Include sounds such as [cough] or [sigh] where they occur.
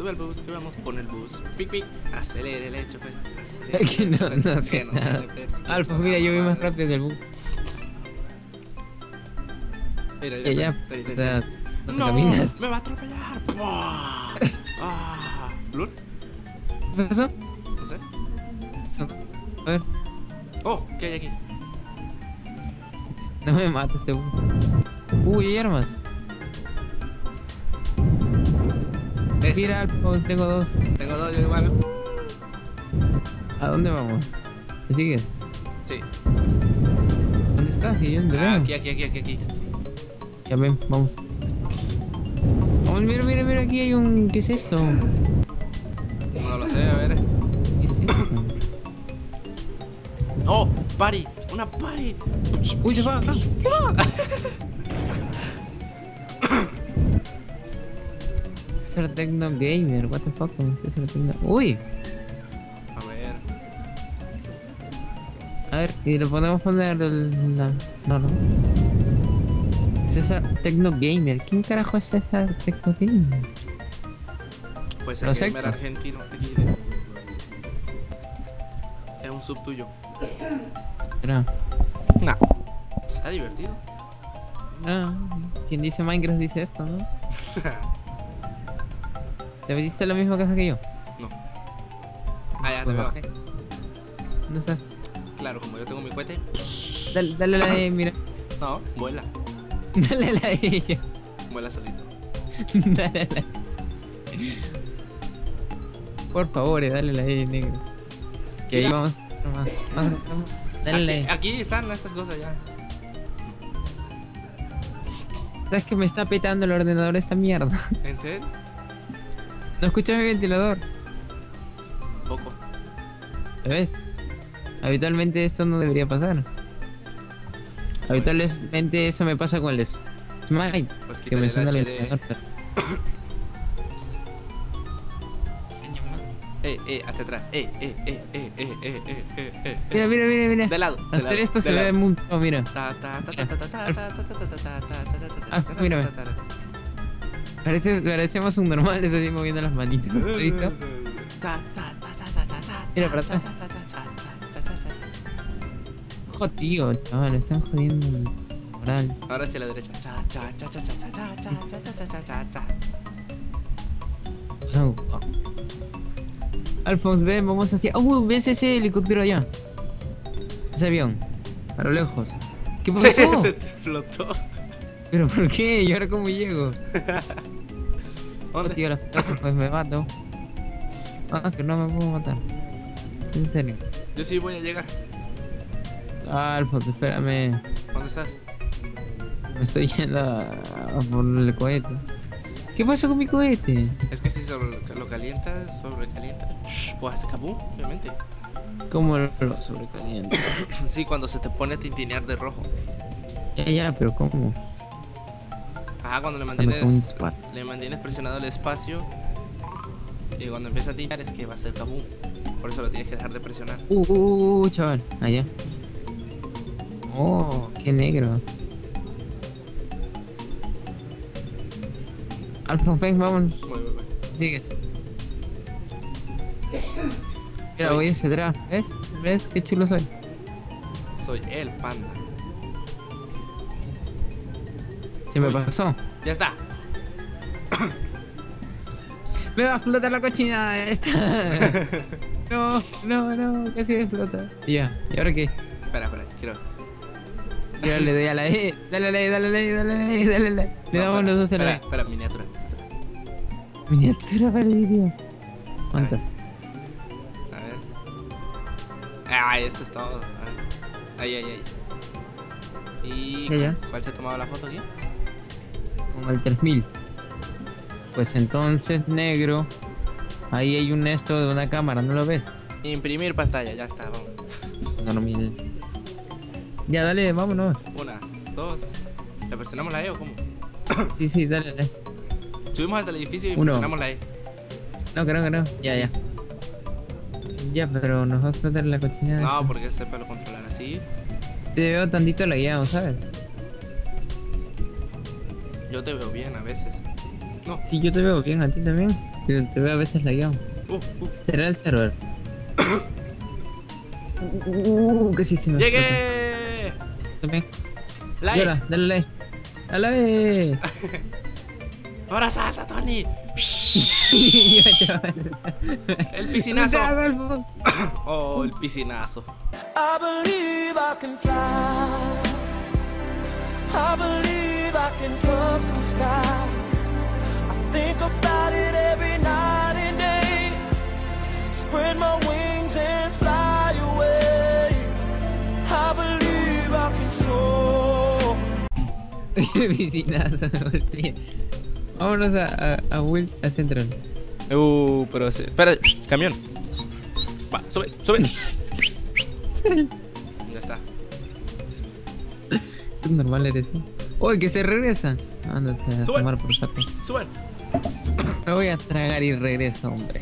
Sube al bus, que vamos por el bus. Pic, pic. Acelérele, [laughs] chofer. Que no, no sé no nada. Alfa, mira, yo voy más rápido que el bus. Mira, Ya, ya. ahí, O sea, no ¡No! caminas. ¡Me va a atropellar! [laughs] ¡Ah! ¿Blur? ¿Qué pasó? No sé. A ver, ¡Oh! ¿Qué hay aquí? no me mates este bus. Uy, hay armas. Este. Mira, Alfa, tengo dos. Tengo dos, yo igual. ¿A dónde vamos? ¿Me sigues? Sí. ¿Dónde estás? Que yo no te Ah, aquí, aquí, aquí, aquí, aquí. Ya ven, vamos. Vamos, mira, mira, mira, aquí hay un... ¿Qué es esto? No lo sé, a ver. ¿Qué es esto? ¡Oh! ¡Pari! ¡Una pari! Uy, se va. se va. [laughs] Ser Tecno Gamer, what the fuck, ¿cómo es ser Tecno? Uy, A ver. a ver, y le podemos poner el, la, no, no. César Tecno Gamer, ¿quién carajo es César Tecno Gamer? Pues el gamer argentino. Es un sub tuyo. Espera, Nah. Está divertido. no, quien dice Minecraft dice esto, ¿no? [laughs] ¿Te metiste en la misma casa que yo? no. Ah, ya te veo. bajé. No sé, Claro, como yo tengo mi cohete. dale, dale la de, mira, No, vuela. [laughs] dale la de ella. Vuela solito. [laughs] dale la Por favor, eh, dale la E negro. Que ahí vamos. Más, más. Dale Aquí, aquí están estas cosas ya. ¿Sabes que me está petando el ordenador esta mierda? ¿En serio? ¿No escuchas el ventilador? Poco. ¿Ves? Habitualmente esto no debería pasar. Habitualmente eso me pasa con el Smite. Que me suena el ventilador. Eh, eh, hacia atrás. Eh, eh, eh, eh, eh, eh, eh, Mira, mira, mira, mira. De lado. Hacer esto se ve mucho, mira. Mira. Parece, parecemos un normal, así moviendo las manitas. ¿Listo? Mira para atrás. Ojo, tío, chaval, están jodiendo moral. Ahora hacia la derecha. Alphonse, ven, vamos hacia. ¡Oh, ves ese helicóptero allá! Ese avión. A lo lejos. ¿Qué pasó? Explotó. ¿Pero por qué? ¿Y ahora cómo llego? ¿Dónde? tío, las patas, pues me mato. Ah, que no me puedo matar. En serio. Yo sí voy a llegar. Ah, Alfonso, espérame. ¿Dónde estás? Me estoy yendo a, a por el cohete. ¿Qué pasó con mi cohete? Es que si sobre- lo calientas, sobrecalienta, shh, pues hace kabum, obviamente. ¿Cómo lo sobrecalienta? [coughs] Sí, cuando se te pone a tintinear de rojo. ya, ya, pero ¿cómo? Ajá, cuando le mantienes, le mantienes presionado el espacio y cuando empieza a tintinear es que va a ser kabum. Por eso lo tienes que dejar de presionar. Uh, uh, uh, chaval. Allá. Oh, qué negro. Alfa, ven, vamos. Voy, voy, voy. Sigues. Mira, voy hacia atrás. ¿Ves? ¿Ves qué chulo soy? Soy el panda. Se me pasó. Ya está. [coughs] Me va a explotar la cochina esta. [laughs] no, no, no, casi me explota. Y Ya, ¿y ahora qué? Espera, espera, quiero. Yo le doy a la E. Dale a la E, dale a la E, dale a la E, dale a la E. Le No, damos espera, los dos a la E. espera, miniatura. Miniatura para el vídeo. ¿Cuántas? A ver. Ah, eso es todo. A ver. Ahí, ahí, ahí. ¿Y Ya, ya. cuál se ha tomado la foto aquí? Como el 3000. Pues entonces, negro. Ahí hay un esto de una cámara, ¿no lo ves? Imprimir pantalla, ya está, vamos. No lo mires. Ya, dale, vámonos. Una, dos. ¿Le presionamos la E o cómo? [coughs] Sí, sí, dale, dale. Subimos hasta el edificio y Uno. presionamos la E. No, que no, que no. Ya, Sí. ya. Ya, pero nos va a explotar la cochinada. No, porque sepa lo controlar así. Te veo tantito lagueado, ¿sabes? Yo te veo bien a veces. No, Sí, yo te veo bien, a ti también. Te veo a veces la llamo. Uh, uh. ¿Será el server? [coughs] Uh, que sí se me ¡Llegué! También. Like. Llora, dale like. ¡Dale! [laughs] Ahora salta, Tony. [laughs] El piscinazo. [coughs] Oh, el piscinazo. I believe I can fly. I believe I can touch the sky. I think about it every night and day. Spread my wings and fly away. I believe I can [laughs] me golpeé. Vámonos a, a, a Will a Central. Uh, pero se... Espera, camión. Va, sube, sube. [laughs] Ya está. Subnormal eres. ¿no? Uy, que se regresa. Ándate a tomar por saco. Suben. Me voy a tragar y regreso, hombre.